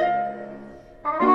Thank.